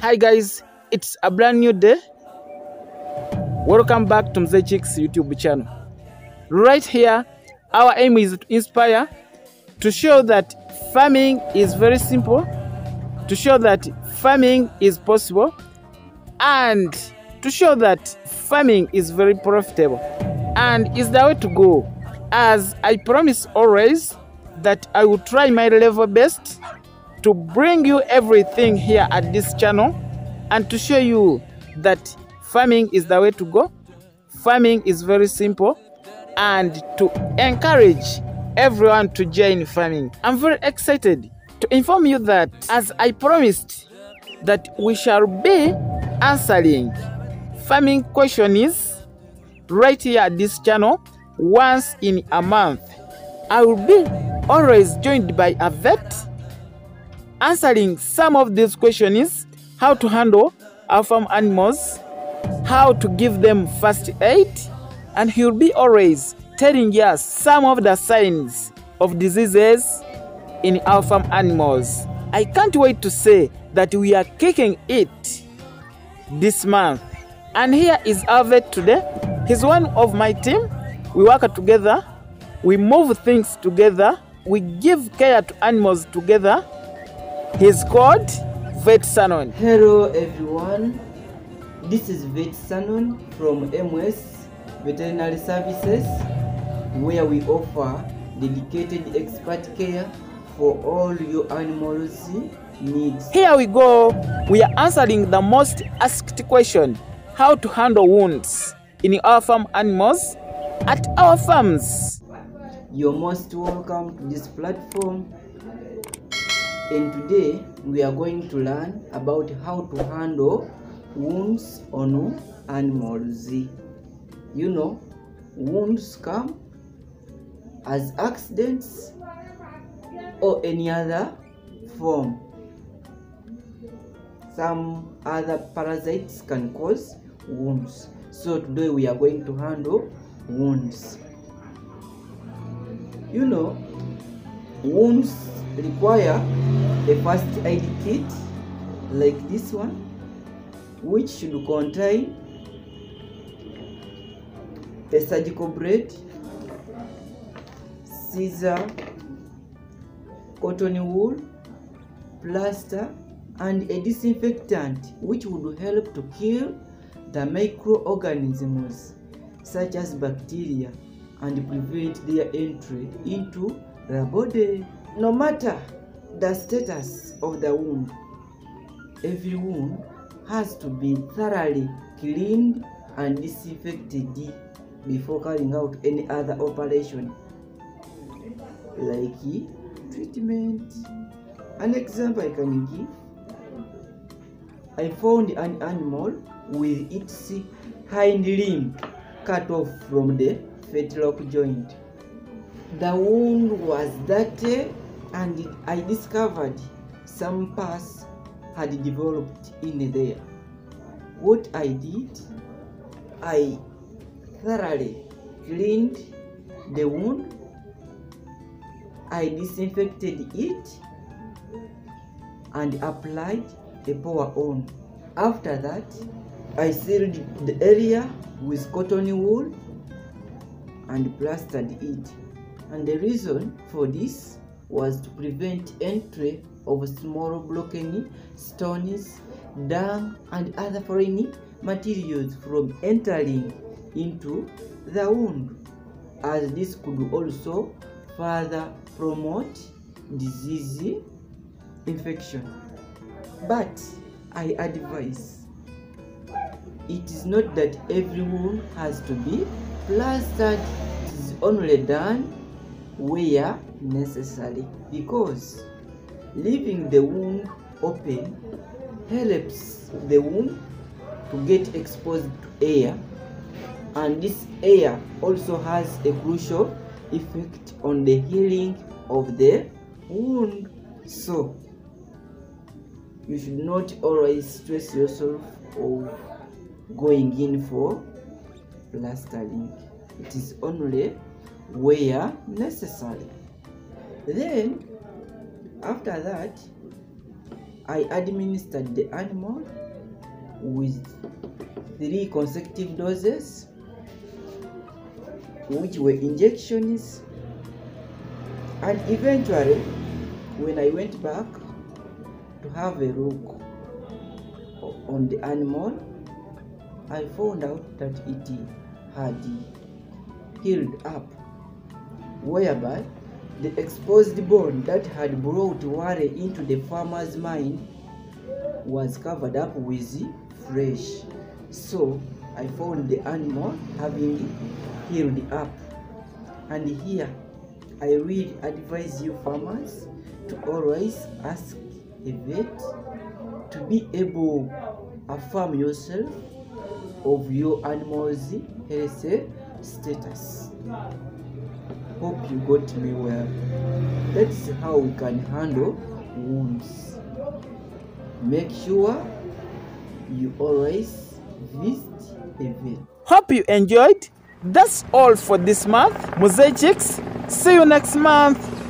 Hi guys, it's a brand new day. Welcome back to Mzee Chicks YouTube channel. Right here, our aim is to inspire, to show that farming is very simple, to show that farming is possible, and to show that farming is very profitable and is the way to go. As I promise always that I will try my level best to bring you everything here at this channel and to show you that farming is the way to go. Farming is very simple and to encourage everyone to join farming. I'm very excited to inform you that as I promised that we shall be answering farming questions right here at this channel once in a month. I will be always joined by a vet answering some of these questions how to handle our farm animals, how to give them first aid, and he will be always telling us some of the signs of diseases in our farm animals. I can't wait to say that we are kicking it this month. And here is our vet today. He's one of my team. We work together, we move things together, we give care to animals together. He's called Vet Sanon. Hello everyone, this is Vet Sanon from MS Veterinary Services where we offer dedicated expert care for all your animals needs. Here we go. We are answering the most asked question how to handle wounds in our farm animals at our farms. You're most welcome to this platform. And today we are going to learn about how to handle wounds on animals. You know, wounds come as accidents or any other form. Some other parasites can cause wounds. So today we are going to handle wounds. You know, wounds require a first aid kit like this one, which should contain a surgical blade, scissor, cotton wool, plaster, and a disinfectant which would help to kill the microorganisms such as bacteria and prevent their entry into the body. No matter the status of the wound, every wound has to be thoroughly cleaned and disinfected before carrying out any other operation like treatment. An example I can give I found an animal with its hind limb cut off from the fetlock joint. The wound was dirty and I discovered some pus had developed in there. What I did, I thoroughly cleaned the wound, I disinfected it and applied a power on. After that, I sealed the area with cotton wool and plastered it. And the reason for this was to prevent entry of small broken stones, dung, and other foreign materials from entering into the wound, as this could also further promote disease infection. But I advise it is not that every wound has to be it is only done where necessary because leaving the wound open helps the wound to get exposed to air. And this air also has a crucial effect on the healing of the wound. So you should not always stress yourself of going in for plastering it is only where necessary then After that, I administered the animal with three consecutive doses, which were injections. And eventually, when I went back to have a look on the animal, I found out that it had healed up, whereby the exposed bone that had brought worry into the farmer's mind was covered up with flesh. So I found the animal having healed up. And here I really advise you farmers to always ask a vet to be able to affirm yourself of your animal's health status. Hope you got me well. That's how we can handle wounds. Make sure you always visit a vet. Hope you enjoyed. That's all for this month. Mzee Chicks. See you next month.